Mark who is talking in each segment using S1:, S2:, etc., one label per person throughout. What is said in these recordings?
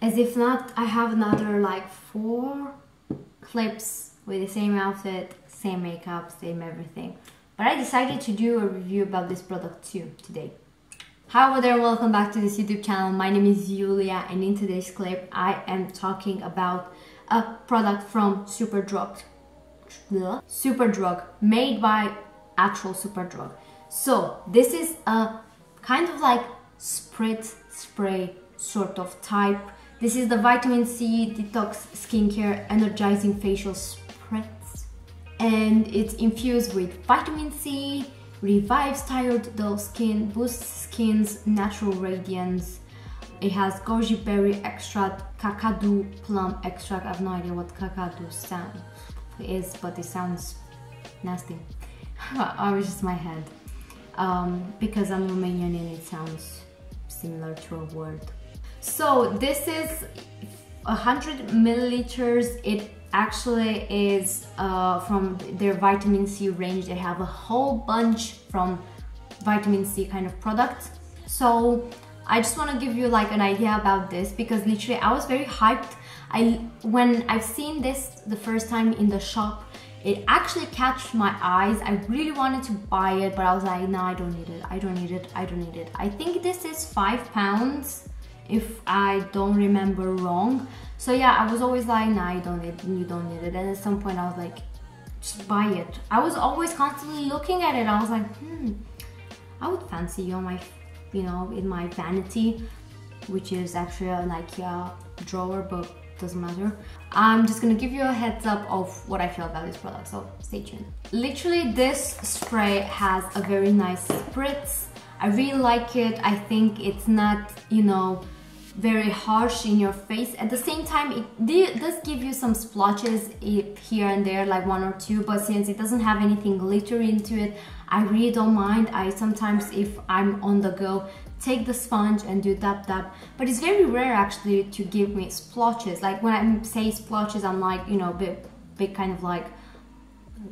S1: As if not, I have another like four clips with the same outfit, same makeup, same everything. But I decided to do a review about this product too today. Hello there, welcome back to this YouTube channel. My name is Julia and in today's clip I am talking about a product from Superdrug. Superdrug, made by actual Superdrug. So this is a kind of like spritz spray sort of type. This is the vitamin C detox skincare energizing facial spritz and it's infused with vitamin C, revives tired dull skin, boosts skin's natural radiance. It has goji berry extract, kakadu plum extract. I have no idea what kakadu sound is, but it sounds nasty. or it's just my head. Um, because I'm Romanian and it sounds similar to a word. So this is 100 milliliters. It actually is uh, from their vitamin C range. They have a whole bunch from vitamin C kind of products. So I just want to give you like an idea about this because literally I was very hyped. I when I've seen this the first time in the shop, it actually catched my eyes. I really wanted to buy it, but I was like, no, I don't need it. I don't need it. I don't need it. I think this is five pounds if I don't remember wrong. So yeah, I was always like, nah, you don't need, it, you don't need it. And at some point I was like, just buy it. I was always constantly looking at it. I was like, hmm, I would fancy you on my, you know, in my vanity, which is actually a IKEA drawer, but doesn't matter. I'm just gonna give you a heads up of what I feel about this product, so stay tuned. Literally, this spray has a very nice spritz. I really like it. I think it's not, you know, very harsh in your face. At the same time, it does give you some splotches here and there, like one or two, but since it doesn't have anything glittery into it, I really don't mind. I sometimes, if I'm on the go, take the sponge and do dab dab. But it's very rare actually to give me splotches. Like when I say splotches, I'm like, you know, big, big kind of like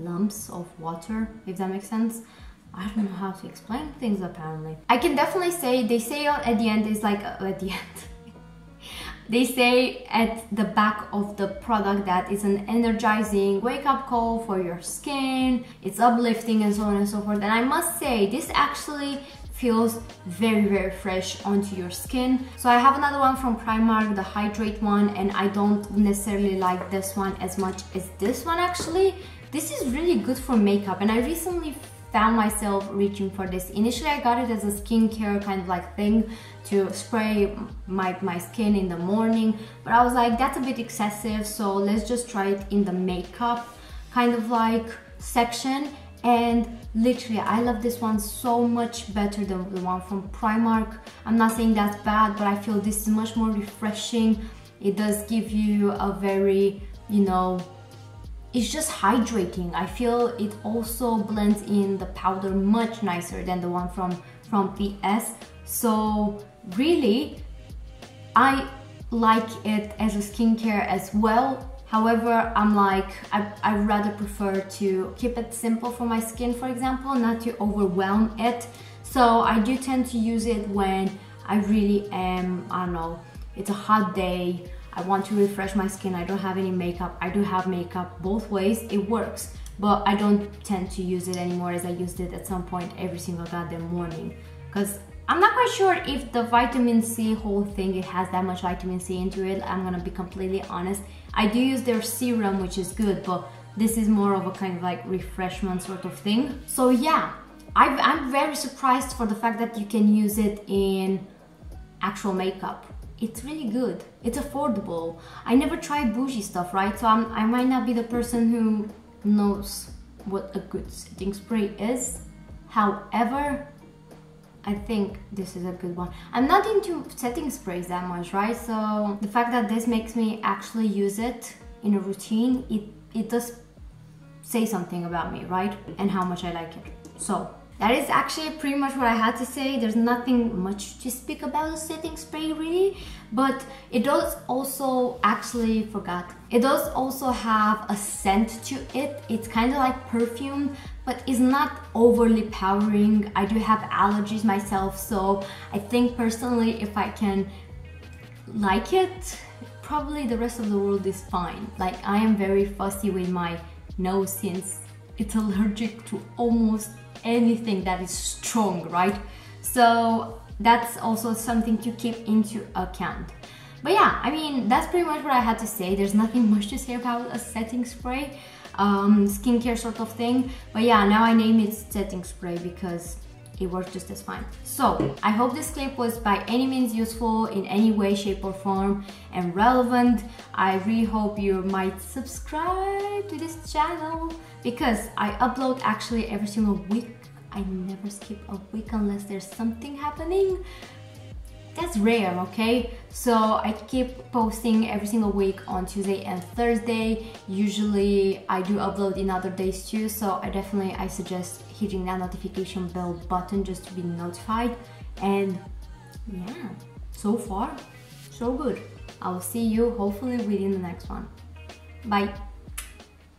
S1: lumps of water, if that makes sense. I don't know how to explain things apparently. I can definitely say, they say at the end is like, uh, at the end, they say at the back of the product that it's an energizing wake-up call for your skin, it's uplifting and so on and so forth. And I must say, this actually feels very very fresh onto your skin so I have another one from Primark the hydrate one and I don't necessarily like this one as much as this one actually this is really good for makeup and I recently found myself reaching for this. Initially, I got it as a skincare kind of like thing to spray my, my skin in the morning, but I was like, that's a bit excessive, so let's just try it in the makeup kind of like section. And literally, I love this one so much better than the one from Primark. I'm not saying that's bad, but I feel this is much more refreshing. It does give you a very, you know, it's just hydrating. I feel it also blends in the powder much nicer than the one from, from PS. So really, I like it as a skincare as well. However, I'm like, I, I rather prefer to keep it simple for my skin, for example, not to overwhelm it. So I do tend to use it when I really am, I don't know, it's a hot day, I want to refresh my skin, I don't have any makeup, I do have makeup, both ways, it works. But I don't tend to use it anymore as I used it at some point every single goddamn morning. Because I'm not quite sure if the vitamin C whole thing, it has that much vitamin C into it. I'm gonna be completely honest. I do use their serum, which is good, but this is more of a kind of like refreshment sort of thing. So yeah, i am very surprised for the fact that you can use it in actual makeup it's really good. It's affordable. I never tried bougie stuff, right? So I'm, I might not be the person who knows what a good setting spray is. However, I think this is a good one. I'm not into setting sprays that much, right? So the fact that this makes me actually use it in a routine, it, it does say something about me, right? And how much I like it. So that is actually pretty much what I had to say. There's nothing much to speak about the setting spray really, but it does also actually forgot. It does also have a scent to it. It's kind of like perfume, but it's not overly powering. I do have allergies myself, so I think personally if I can like it, probably the rest of the world is fine. Like I am very fussy with my nose since it's allergic to almost anything that is strong, right? So that's also something to keep into account. But yeah, I mean, that's pretty much what I had to say. There's nothing much to say about a setting spray, um, skincare sort of thing. But yeah, now I name it setting spray because it works just as fine. So I hope this clip was by any means useful in any way, shape or form and relevant. I really hope you might subscribe to this channel because I upload actually every single week. I never skip a week unless there's something happening. That's rare okay? So i keep posting every single week on tuesday and thursday. Usually i do upload in other days too so i definitely i suggest hitting that notification bell button just to be notified. And yeah so far so good. I'll see you hopefully within the next one. Bye